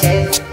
cheiro.